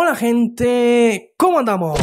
Hola gente, ¿cómo andamos?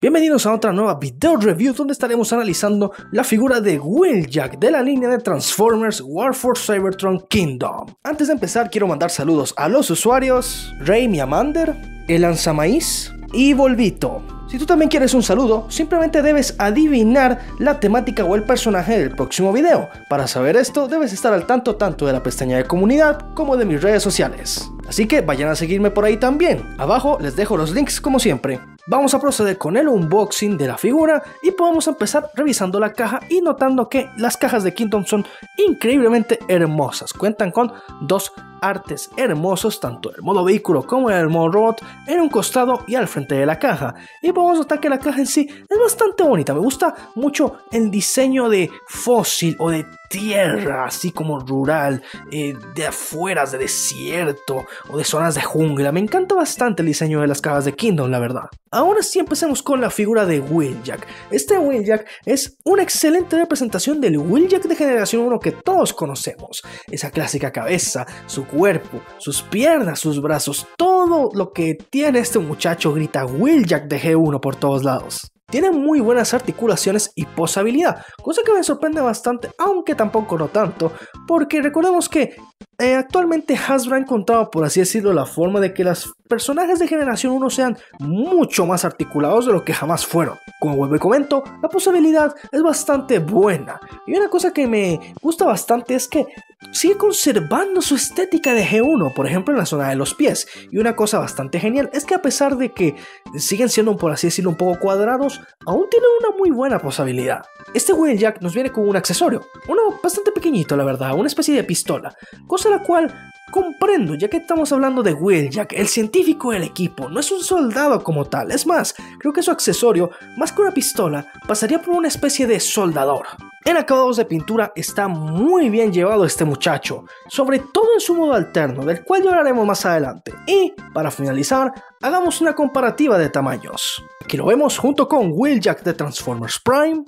Bienvenidos a otra nueva video review donde estaremos analizando la figura de Wheeljack de la línea de Transformers War for Cybertron Kingdom. Antes de empezar quiero mandar saludos a los usuarios Rey Miamander, El Maíz y Volvito. Si tú también quieres un saludo, simplemente debes adivinar la temática o el personaje del próximo video. Para saber esto, debes estar al tanto tanto de la pestaña de comunidad como de mis redes sociales. Así que vayan a seguirme por ahí también. Abajo les dejo los links como siempre. Vamos a proceder con el unboxing de la figura y podemos empezar revisando la caja y notando que las cajas de Kingdom son increíblemente hermosas. Cuentan con dos artes hermosos, tanto el modo vehículo como el modo robot, en un costado y al frente de la caja. Y podemos notar que la caja en sí es bastante bonita. Me gusta mucho el diseño de fósil o de tierra, así como rural, eh, de afueras, de desierto o de zonas de jungla. Me encanta bastante el diseño de las cajas de Kingdom, la verdad. Ahora sí empecemos con la figura de Wheeljack. Este Wheeljack es una excelente representación del Wheeljack de generación 1 que todos conocemos. Esa clásica cabeza, su cuerpo, sus piernas, sus brazos, todo lo que tiene este muchacho grita Wheeljack de G1 por todos lados. Tiene muy buenas articulaciones y posabilidad, cosa que me sorprende bastante, aunque tampoco no tanto, porque recordemos que eh, actualmente Hasbro ha encontrado, por así decirlo, la forma de que los personajes de generación 1 sean mucho más articulados de lo que jamás fueron. Como vuelvo y comento, la posibilidad es bastante buena. Y una cosa que me gusta bastante es que sigue conservando su estética de G1, por ejemplo en la zona de los pies. Y una cosa bastante genial es que a pesar de que siguen siendo, por así decirlo, un poco cuadrados, aún tiene una muy buena posibilidad. Este Jack nos viene con un accesorio, uno bastante pequeñito la verdad, una especie de pistola, cosa la cual comprendo, ya que estamos hablando de Will Jack, el científico del equipo, no es un soldado como tal, es más, creo que su accesorio, más que una pistola, pasaría por una especie de soldador. En acabados de pintura está muy bien llevado este muchacho, sobre todo en su modo alterno, del cual ya hablaremos más adelante. Y, para finalizar, hagamos una comparativa de tamaños. Aquí lo vemos junto con Will Jack de Transformers Prime.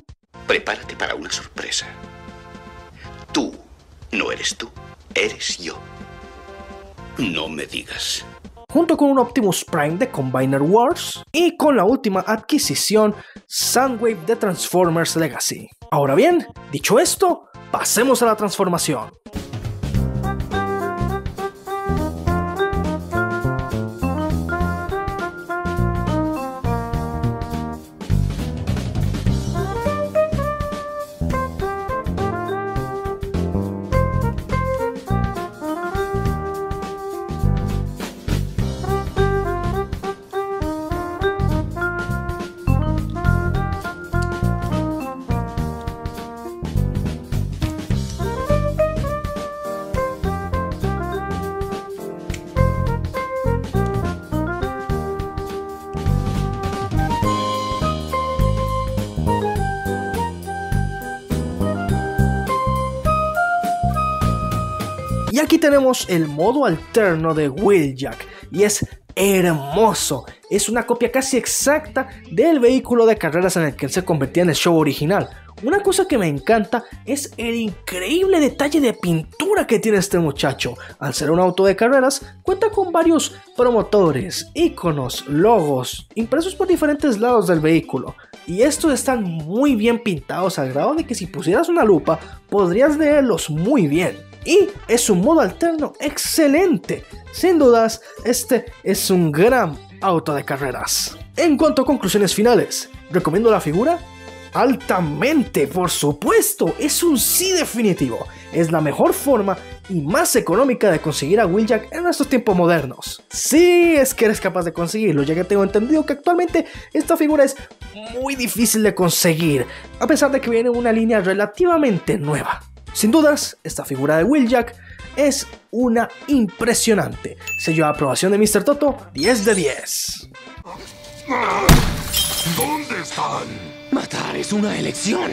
Prepárate para una sorpresa. Tú no eres tú. Eres yo. No me digas. Junto con un Optimus Prime de Combiner Wars y con la última adquisición Soundwave de Transformers Legacy. Ahora bien, dicho esto, pasemos a la transformación. Aquí tenemos el modo alterno de Wheeljack y es hermoso. Es una copia casi exacta del vehículo de carreras en el que se convertía en el show original. Una cosa que me encanta es el increíble detalle de pintura que tiene este muchacho. Al ser un auto de carreras, cuenta con varios promotores, iconos, logos, impresos por diferentes lados del vehículo. Y estos están muy bien pintados al grado de que si pusieras una lupa podrías leerlos muy bien y es un modo alterno excelente. Sin dudas, este es un gran auto de carreras. En cuanto a conclusiones finales, ¿recomiendo la figura? Altamente, por supuesto, es un sí definitivo. Es la mejor forma y más económica de conseguir a Wheeljack en estos tiempos modernos. Si es que eres capaz de conseguirlo, ya que tengo entendido que actualmente esta figura es muy difícil de conseguir, a pesar de que viene una línea relativamente nueva. Sin dudas, esta figura de Wheeljack es una impresionante. Sello de aprobación de Mr. Toto, 10 de 10. ¿Dónde están? Matar es una elección.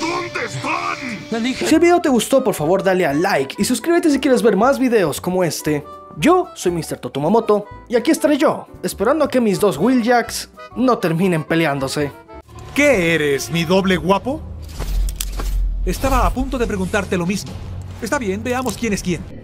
¿Dónde están? Si el video te gustó, por favor dale a like y suscríbete si quieres ver más videos como este. Yo soy Mr. Totomamoto y aquí estaré yo, esperando a que mis dos Wheeljacks no terminen peleándose. ¿Qué eres, mi doble guapo? Estaba a punto de preguntarte lo mismo. Está bien, veamos quién es quién.